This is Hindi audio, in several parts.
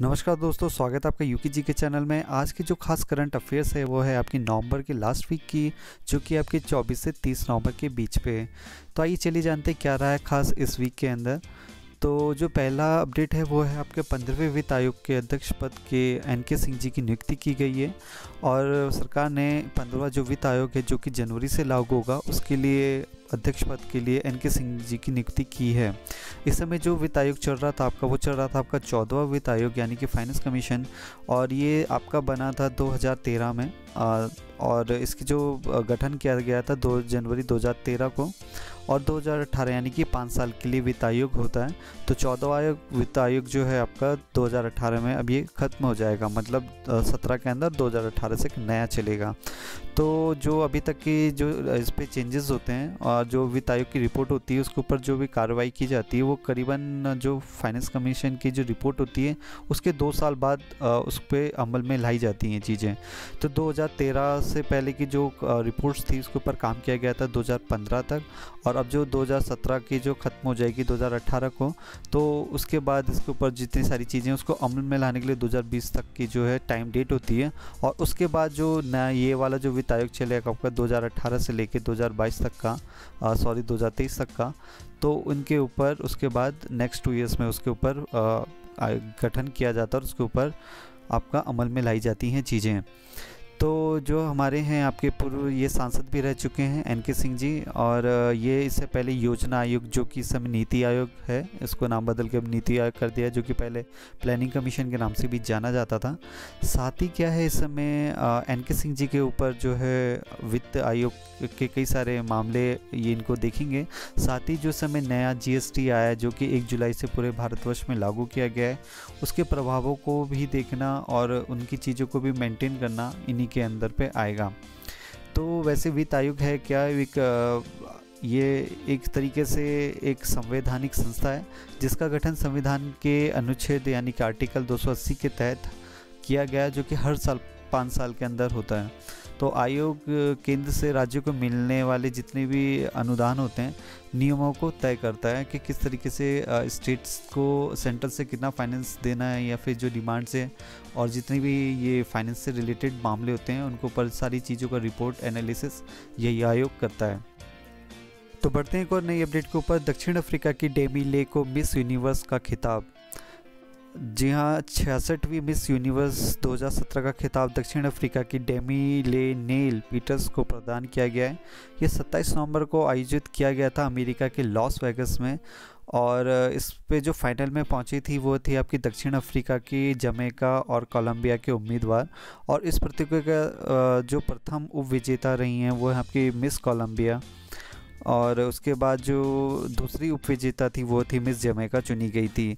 नमस्कार दोस्तों, स्वागत है आपका यूकी जी के चैनल में। आज की जो खास करंट अफेयर्स है, वो है आपकी नवंबर के लास्ट वीक की, जो कि आपके 24 से 30 नवंबर के बीच पे। तो आइए चलिए जानते हैं क्या रहा है खास इस वीक के अंदर। तो जो पहला अपडेट है, वो है आपके पंद्रहवें वित्त आयोग के अध्यक्ष पद के एन के सिंह जी की नियुक्ति की गई है। और सरकार ने पंद्रहवा जो वित्त आयोग है, जो कि जनवरी से लागू होगा, उसके लिए अध्यक्ष पद के लिए एन के सिंह जी की नियुक्ति की है। इस समय जो वित्त आयोग चल रहा था आपका, वो चल रहा था आपका चौदहवा वित्त आयोग, यानी कि फाइनेंस कमीशन, और ये आपका बना था 2013 में और इसकी जो गठन किया गया था 2 जनवरी 2013 को, और 2018 यानी कि पाँच साल के लिए वित्त आयोग होता है। तो चौदह आयोग, वित्त आयोग जो है आपका 2018 में, अब ये ख़त्म हो जाएगा मतलब सत्रह के अंदर 2018 से नया चलेगा। तो जो अभी तक की जो इस पर चेंजेस होते हैं जो वित्त आयोग की रिपोर्ट होती है, उसके ऊपर जो भी कार्रवाई की जाती है, वो करीबन जो फाइनेंस कमीशन की जो रिपोर्ट होती है, उसके दो साल बाद उस पर अमल में लाई जाती हैं चीज़ें। तो 2013 से पहले की जो रिपोर्ट्स थी, उसके ऊपर काम किया गया था 2015 तक। और अब जो 2017 की जो ख़त्म हो जाएगी 2018 को तो उसके बाद इसके ऊपर जितनी सारी चीज़ें उसको अमल में लाने के लिए 2020 तक की जो है टाइम डेट होती है। और उसके बाद जो नया ये वाला जो वित्त आयोग चलेगा आपका 2018 से लेके 2022 तक का सॉरी 2023 तक का तो उनके ऊपर, उसके बाद नेक्स्ट टू ईयर्स में उसके ऊपर गठन किया जाता है और उसके ऊपर आपका अमल में लाई जाती हैं चीज़ें। तो जो हमारे हैं, आपके पूर्व ये सांसद भी रह चुके हैं, एन के सिंह जी, और ये इससे पहले योजना आयोग, जो कि समय नीति आयोग है, इसको नाम बदल के अब नीति आयोग कर दिया जो कि पहले प्लानिंग कमीशन के नाम से भी जाना जाता था। साथ ही क्या है इस समय एन के सिंह जी के ऊपर जो है वित्त आयोग के कई सारे मामले ये इनको देखेंगे। साथ ही जो समय नया जीएसटी आया जो कि एक जुलाई से पूरे भारतवर्ष में लागू किया गया है, उसके प्रभावों को भी देखना और उनकी चीज़ों को भी मेंटेन करना, इन्हीं के अंदर पे आएगा। तो वैसे वित्त आयोग है, क्या एक ये एक तरीके से एक संवैधानिक संस्था है, जिसका गठन संविधान के अनुच्छेद यानी कि आर्टिकल 280 के तहत किया गया जो कि हर साल, पाँच साल के अंदर होता है। तो आयोग, केंद्र से राज्यों को मिलने वाले जितने भी अनुदान होते हैं, नियमों को तय करता है कि किस तरीके से स्टेट्स को सेंट्रल से कितना फाइनेंस देना है या फिर जो डिमांड्स है और जितने भी ये फाइनेंस से रिलेटेड मामले होते हैं, उनको पर सारी चीज़ों का रिपोर्ट, एनालिसिस यही आयोग करता है। तो बढ़ते हैं एक और नई अपडेट के ऊपर, दक्षिण अफ्रीका की डेमी ले को मिस यूनिवर्स का खिताब। जी हाँ छियासठवीं मिस यूनिवर्स 2017 का खिताब दक्षिण अफ्रीका की डेमी ले नेल पीटर्स को प्रदान किया गया है। ये 27 नवंबर को आयोजित किया गया था अमेरिका के लॉस वेगस में और इस पे जो फाइनल में पहुँची थी, वो थी आपकी दक्षिण अफ्रीका की जमेका और कोलंबिया के उम्मीदवार। और इस प्रतियोगिता जो प्रथम उप विजेता रही हैं, वो है आपकी मिस कोलंबिया। और उसके बाद जो दूसरी उप विजेता थी, वो थी मिस जमेका चुनी गई थी।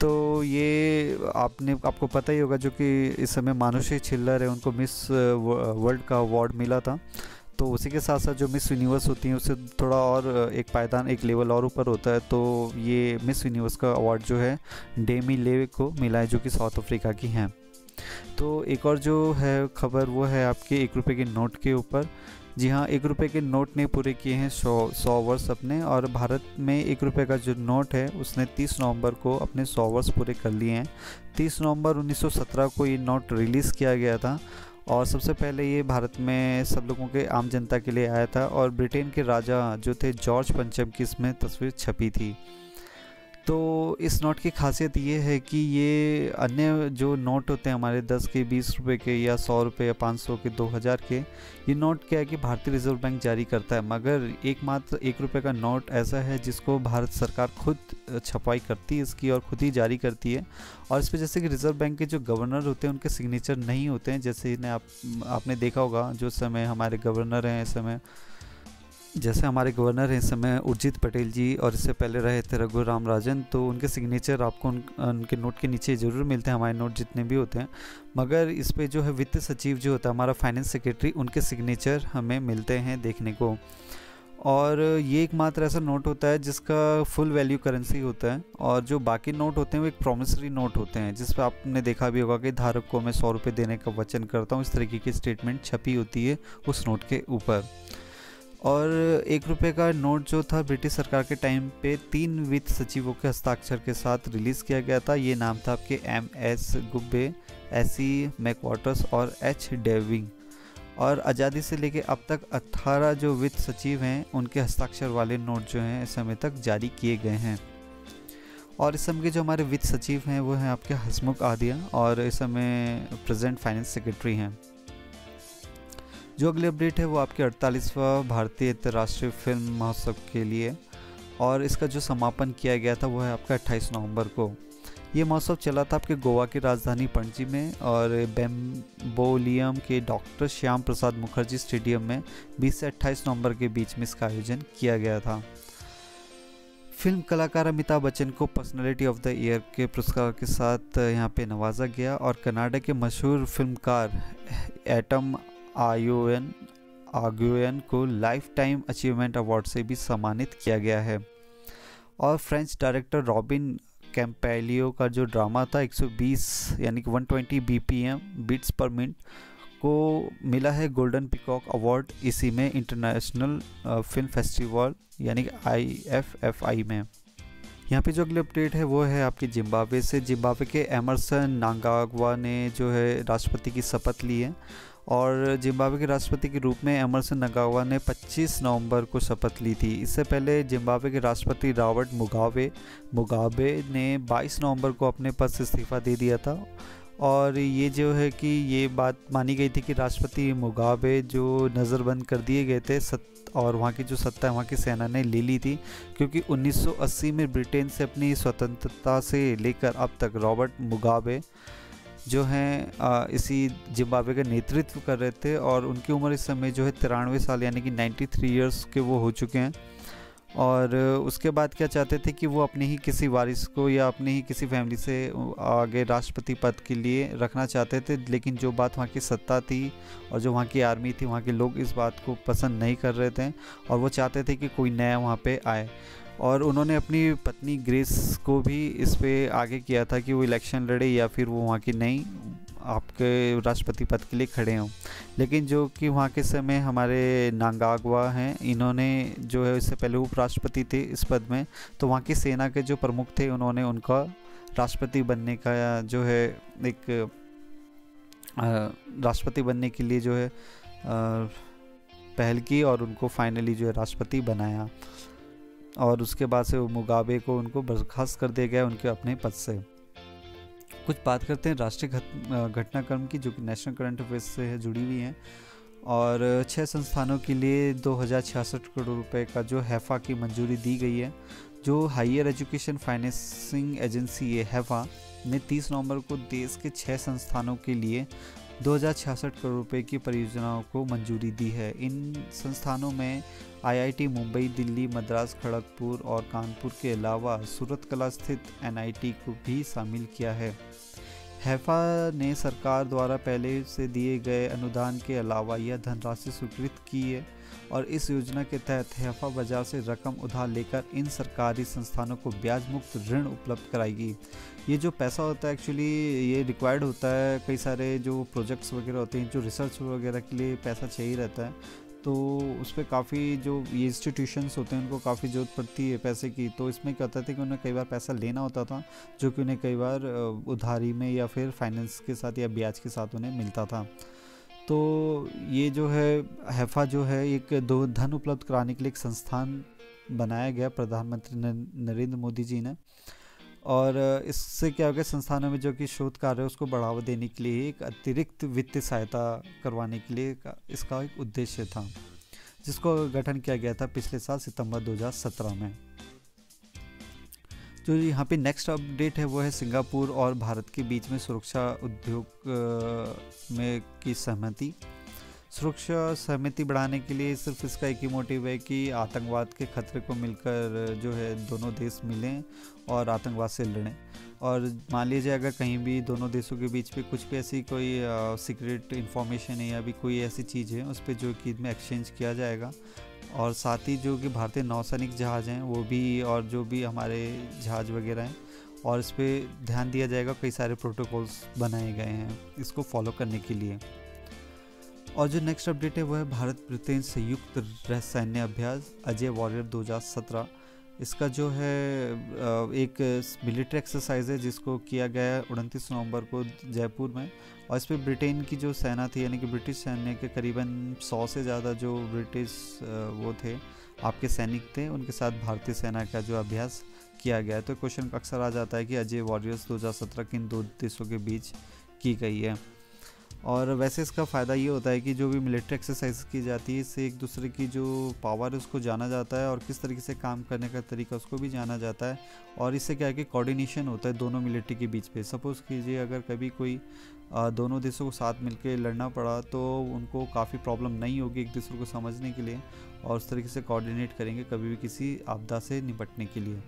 तो ये आपने, आपको पता ही होगा जो कि इस समय मानुषी छिल्लर है, उनको मिस वर्ल्ड का अवार्ड मिला था। तो उसी के साथ साथ जो मिस यूनिवर्स होती हैं, उससे थोड़ा और एक पायदान, एक लेवल और ऊपर होता है। तो ये मिस यूनिवर्स का अवार्ड जो है, डेमी ले को मिला है, जो कि साउथ अफ्रीका की हैं। तो एक और जो है खबर, वो है आपके एक रुपये के नोट के ऊपर। जी हाँ एक रुपये के नोट ने पूरे किए हैं सौ सौ वर्ष अपने और भारत में एक रुपये का जो नोट है, उसने 30 नवंबर को अपने सौ वर्ष पूरे कर लिए हैं। 30 नवंबर 1917 को ये नोट रिलीज़ किया गया था और सबसे पहले ये भारत में सब लोगों के, आम जनता के लिए आया था और ब्रिटेन के राजा जो थे जॉर्ज पंचम की इसमें तस्वीर छपी थी। तो इस नोट की खासियत ये है कि ये अन्य जो नोट होते हैं हमारे दस के, बीस रुपए के या सौ रुपये या पाँच सौ के, दो हज़ार के, ये नोट क्या है कि भारतीय रिज़र्व बैंक जारी करता है। मगर एकमात्र एक रुपये का नोट ऐसा है जिसको भारत सरकार खुद छपाई करती है इसकी और खुद ही जारी करती है। और इस पर जैसे कि रिज़र्व बैंक के जो गवर्नर होते हैं उनके सिग्नेचर नहीं होते हैं। जैसे इन्हें आप, आपने देखा होगा जो समय हमारे गवर्नर हैं इस समय जैसे हमारे गवर्नर हैं इस समय उर्जित पटेल जी और इससे पहले रहे थे रघु राम राजन तो उनके सिग्नेचर आपको उन, उनके नोट के नीचे ज़रूर मिलते हैं हमारे नोट जितने भी होते हैं। मगर इस पर जो है वित्त सचिव जो होता है हमारा फाइनेंस सेक्रेटरी उनके सिग्नेचर हमें मिलते हैं देखने को। और ये एकमात्र ऐसा नोट होता है जिसका फुल वैल्यू करेंसी होता है और जो बाकी नोट होते हैं वो एक प्रोमिसरी नोट होते हैं जिस पर आपने देखा भी होगा कि धारक को मैं सौ रुपये देने का वचन करता हूँ। इस तरीके की स्टेटमेंट छपी होती है उस नोट के ऊपर। और एक रुपये का नोट जो था ब्रिटिश सरकार के टाइम पे तीन वित्त सचिवों के हस्ताक्षर के साथ रिलीज़ किया गया था। ये नाम था आपके M S Gubbe, S E McWaters और एच डेविंग। और आज़ादी से लेके अब तक 18 जो वित्त सचिव हैं, उनके हस्ताक्षर वाले नोट जो हैं, इस समय तक जारी किए गए हैं। और इस समय के जो हमारे वित्त सचिव हैं, वो हैं आपके हसमुख आदिया और इस समय प्रेजेंट फाइनेंस सेक्रेटरी हैं। जो अगली अपडेट है वो आपके अड़तालीसवा भारतीय अंतर्राष्ट्रीय फ़िल्म महोत्सव के लिए और इसका जो समापन किया गया था वो है आपका 28 नवंबर को। ये महोत्सव चला था आपके गोवा की राजधानी पणजी में और बेम्बोलियम के डॉक्टर श्याम प्रसाद मुखर्जी स्टेडियम में 20 से 28 नवंबर के बीच में इसका आयोजन किया गया था। फ़िल्म कलाकार अमिताभ बच्चन को पर्सनालिटी ऑफ़ द ईयर के पुरस्कार के साथ यहाँ पे नवाजा गया और कनाडा के मशहूर फिल्मकार एटम आयोन आग्योन को लाइफ टाइम अचीवमेंट अवार्ड से भी सम्मानित किया गया है। और फ्रेंच डायरेक्टर रॉबिन कैम्पेलियो का जो ड्रामा था 120 यानी कि 120 बीपीएम बीट्स पर मिनट को मिला है गोल्डन पिकॉक अवार्ड इसी में इंटरनेशनल फ़िल्म फेस्टिवल यानी कि आई एफ़ एफ़ आई में। यहाँ पे जो अगली अपडेट है वो है आपकी जिम्बाब्वे से। जिम्बाब्वे के एमरसन नांगागवा ने जो है राष्ट्रपति की शपथ ली है। और जिम्बाब्वे के राष्ट्रपति के रूप में एमरसन नगावा ने 25 नवंबर को शपथ ली थी। इससे पहले जिम्बाब्वे के राष्ट्रपति रॉबर्ट मुगावे, मुगाबे ने 22 नवंबर को अपने पद से इस्तीफा दे दिया था। और ये जो है कि ये बात मानी गई थी कि राष्ट्रपति मुगाबे जो नज़रबंद कर दिए गए थे, सत और वहाँ की जो सत्ता है, वहाँ की सेना ने ले ली थी। क्योंकि 1980 में ब्रिटेन से अपनी स्वतंत्रता से लेकर अब तक रॉबर्ट मुगाबे जो हैं इसी जिम्बाब्वे का नेतृत्व कर रहे थे और उनकी उम्र इस समय जो है तिरानवे साल, यानी कि 93 थ्री ईयर्स के वो हो चुके हैं। और उसके बाद क्या चाहते थे कि वो अपने ही किसी वारिस को या अपने ही किसी फैमिली से आगे राष्ट्रपति पद के लिए रखना चाहते थे, लेकिन जो बात वहाँ की सत्ता थी और जो वहाँ की आर्मी थी, वहाँ के लोग इस बात को पसंद नहीं कर रहे थे और वो चाहते थे कि कोई नया वहाँ पे आए। और उन्होंने अपनी पत्नी ग्रेस को भी इस पर आगे किया था कि वो इलेक्शन लड़े या फिर वो वहाँ की नहीं, आपके राष्ट्रपति पद के लिए खड़े हों। लेकिन जो कि वहाँ के समय हमारे नांगागवा हैं, इन्होंने जो है इससे पहले उपराष्ट्रपति थे इस पद में तो वहाँ की सेना के जो प्रमुख थे, उन्होंने उनका राष्ट्रपति बनने का जो है एक राष्ट्रपति बनने के लिए जो है पहल की और उनको फाइनली जो है राष्ट्रपति बनाया। और उसके बाद से वो मुगाबे को उनको बर्खास्त कर दिया गया उनके अपने पद से। कुछ बात करते हैं राष्ट्रीय घटनाक्रम की जो कि नेशनल करंट अफेयर्स से जुड़ी हुई हैं। और छः संस्थानों के लिए दो हज़ार छियासठ करोड़ रुपए का जो हैफ़ा की मंजूरी दी गई है, जो हायर एजुकेशन फाइनेंसिंग एजेंसी है हैफ़ा ने 30 नवंबर को देश के छः संस्थानों के लिए दो हज़ार छियासठ करोड़ रुपए की परियोजनाओं को मंजूरी दी है। इन संस्थानों में आईआईटी मुंबई, दिल्ली, मद्रास, खड़गपुर और कानपुर के अलावा सूरत कला स्थित एनआईटी को भी शामिल किया है। हैफा ने सरकार द्वारा पहले से दिए गए अनुदान के अलावा यह धनराशि स्वीकृत की है। और इस योजना के तहत हैफा बाज़ार से रकम उधार लेकर इन सरकारी संस्थानों को ब्याज मुक्त ऋण उपलब्ध कराएगी। ये जो पैसा होता है एक्चुअली ये रिक्वायर्ड होता है, कई सारे जो प्रोजेक्ट्स वगैरह होते हैं, जो रिसर्च वगैरह के लिए पैसा चाहिए रहता है तो उस पर काफ़ी जो ये इंस्टीट्यूशंस होते हैं, उनको काफ़ी ज़रूरत पड़ती है पैसे की। तो इसमें क्या होता था कि उन्हें कई बार पैसा लेना होता था, जो कि उन्हें कई बार उधारी में या फिर फाइनेंस के साथ या ब्याज के साथ उन्हें मिलता था। तो ये जो है, हैफा जो है, एक दो धन उपलब्ध कराने के लिए एक संस्थान बनाया गया प्रधानमंत्री नरेंद्र मोदी जी ने। और इससे क्या हो गया संस्थानों में जो कि शोध कार्य है, उसको बढ़ावा देने के लिए एक अतिरिक्त वित्तीय सहायता करवाने के लिए इसका एक उद्देश्य था, जिसको गठन किया गया था पिछले साल सितंबर 2017 में। जो यहाँ पे नेक्स्ट अपडेट है, वो है सिंगापुर और भारत के बीच में सुरक्षा उद्योग में की सहमति। सुरक्षा सहमति बढ़ाने के लिए सिर्फ़ इसका एक ही मोटिव है कि आतंकवाद के खतरे को मिलकर जो है दोनों देश मिलें और आतंकवाद से लड़ें। और मान लीजिए अगर कहीं भी दोनों देशों के बीच पे कुछ भी ऐसी कोई सीक्रेट इन्फॉर्मेशन है या भी कोई ऐसी चीज़ है, उस पर जो कि में एक्सचेंज किया जाएगा और साथ ही जो कि भारतीय नौसैनिक जहाज़ हैं, वो भी और जो भी हमारे जहाज़ वगैरह हैं, और इस पर ध्यान दिया जाएगा, कई सारे प्रोटोकॉल्स बनाए गए हैं इसको फॉलो करने के लिए। और जो नेक्स्ट अपडेट है, वो है भारत ब्रिटेन संयुक्त सैन्य अभ्यास, अजय वॉरियर 2017 इसका जो है एक मिलिट्री एक्सरसाइज है जिसको किया गया उनतीस नवंबर को जयपुर में और इस पर ब्रिटेन की जो सेना थी, यानी कि ब्रिटिश सैन्य के करीबन सौ से ज़्यादा जो ब्रिटिश वो थे, आपके सैनिक थे, उनके साथ भारतीय सेना का जो अभ्यास किया गया तो क्वेश्चन अक्सर आ जाता है कि अजय वॉरियर्स 2017 किन दो देशों के बीच की गई है। और वैसे इसका फ़ायदा ये होता है कि जो भी मिलिट्री एक्सरसाइज की जाती है, इससे एक दूसरे की जो पावर है, उसको जाना जाता है और किस तरीके से काम करने का तरीका उसको भी जाना जाता है। और इससे क्या है कि कोऑर्डिनेशन होता है दोनों मिलिट्री के बीच पे। सपोज़ कीजिए अगर कभी कोई दोनों देशों को साथ मिलकर लड़ना पड़ा तो उनको काफ़ी प्रॉब्लम नहीं होगी एक दूसरे को समझने के लिए और उस तरीके से कोऑर्डिनेट करेंगे कभी भी किसी आपदा से निपटने के लिए।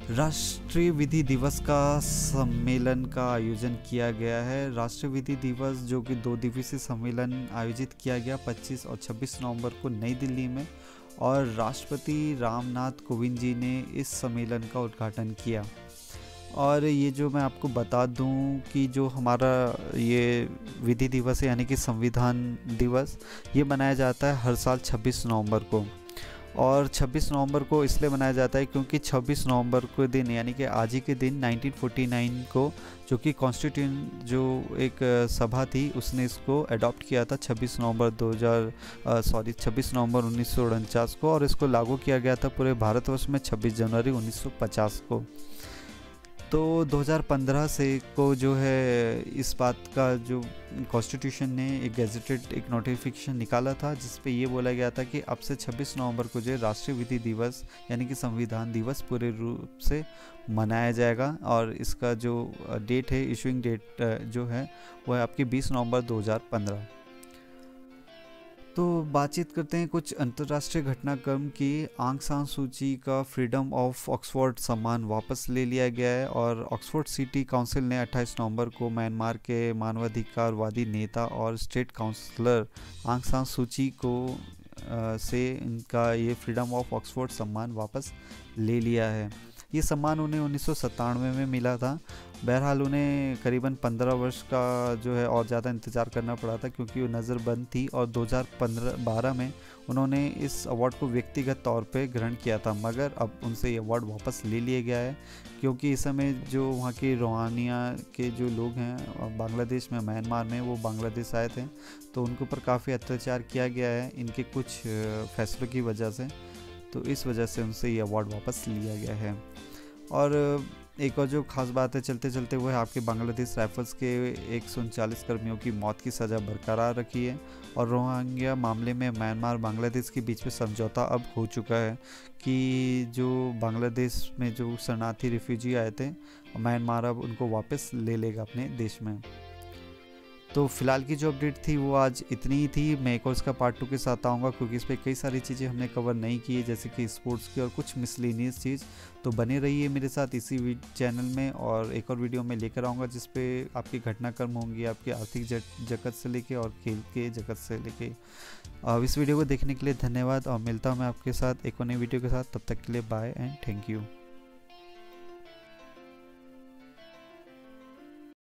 राष्ट्रीय विधि दिवस का सम्मेलन का आयोजन किया गया है। राष्ट्रीय विधि दिवस, जो कि दो दिवसीय सम्मेलन आयोजित किया गया 25 और 26 नवंबर को नई दिल्ली में। और राष्ट्रपति रामनाथ कोविंद जी ने इस सम्मेलन का उद्घाटन किया। और ये जो मैं आपको बता दूँ कि जो हमारा ये विधि दिवस यानी कि संविधान दिवस, ये मनाया जाता है हर साल 26 नवंबर को। और 26 नवंबर को इसलिए मनाया जाता है क्योंकि 26 नवंबर के दिन, यानी कि आज ही के दिन 1949 को, जो कि कॉन्स्टिट्यूशन जो एक सभा थी, उसने इसको अडॉप्ट किया था 26 नवंबर 2000 सॉरी 26 नवंबर उन्नीस सौ उनचास को और इसको लागू किया गया था पूरे भारतवर्ष में 26 जनवरी 1950 को। तो 2015 से को जो है, इस बात का जो कॉन्स्टिट्यूशन ने एक गैजेटेड एक नोटिफिकेशन निकाला था, जिस पे ये बोला गया था कि अब से 26 नवंबर को जो राष्ट्रीय विधि दिवस, यानी कि संविधान दिवस पूरे रूप से मनाया जाएगा। और इसका जो डेट है इशूइंग डेट जो है, वो है आपकी 20 नवंबर 2015 तो बातचीत करते हैं कुछ अंतर्राष्ट्रीय घटनाक्रम की। आंग सान सूची का फ्रीडम ऑफ़ ऑक्सफोर्ड सम्मान वापस ले लिया गया है और ऑक्सफोर्ड सिटी काउंसिल ने 28 नवंबर को म्यांमार के मानवाधिकारवादी नेता और स्टेट काउंसलर आंग सान सूची को आ, से इनका ये फ्रीडम ऑफ़ ऑक्सफोर्ड सम्मान वापस ले लिया है। ये सम्मान उन्हें उन्नीस सौ सत्तानवे में मिला था। बहरहाल उन्हें करीबन 15 वर्ष का जो है और ज़्यादा इंतज़ार करना पड़ा था क्योंकि वो नज़रबंद थी और 2015 बारह में उन्होंने इस अवार्ड को व्यक्तिगत तौर पे ग्रहण किया था। मगर अब उनसे ये अवार्ड वापस ले लिया गया है क्योंकि इस समय जो वहाँ की रोहानिया के जो लोग हैं बांग्लादेश में, म्यांमार में, वो बांग्लादेश आए थे। तो उनके ऊपर काफ़ी अत्याचार किया गया है इनके कुछ फैसलों की वजह से। तो इस वजह से उनसे ये अवार्ड वापस लिया गया है। और एक और जो खास बात है, चलते चलते वो है आपके बांग्लादेश राइफल्स के एक कर्मियों की मौत की सज़ा बरकरार रखी है और रोहिंग्या मामले में म्यांमार बांग्लादेश के बीच में समझौता अब हो चुका है कि जो बांग्लादेश में जो शरणार्थी रिफ्यूजी आए थे, म्यांमार अब उनको वापस ले लेगा अपने देश में। तो फ़िलहाल की जो अपडेट थी वो आज इतनी ही थी। मैं एक और इसका पार्ट टू के साथ आऊँगा क्योंकि इस पर कई सारी चीज़ें हमने कवर नहीं की है, जैसे कि स्पोर्ट्स की और कुछ मिसलिनियस चीज़। तो बने रहिए मेरे साथ इसी चैनल में और एक और वीडियो में लेकर आऊँगा जिसपे आपकी घटनाक्रम होंगी, आपकी आर्थिक जगत से लेके और खेल के जगत से लेके। अब इस वीडियो को देखने के लिए धन्यवाद और मिलता हूँ मैं आपके साथ एक और नई वीडियो के साथ। तब तक के लिए बाय एंड थैंक यू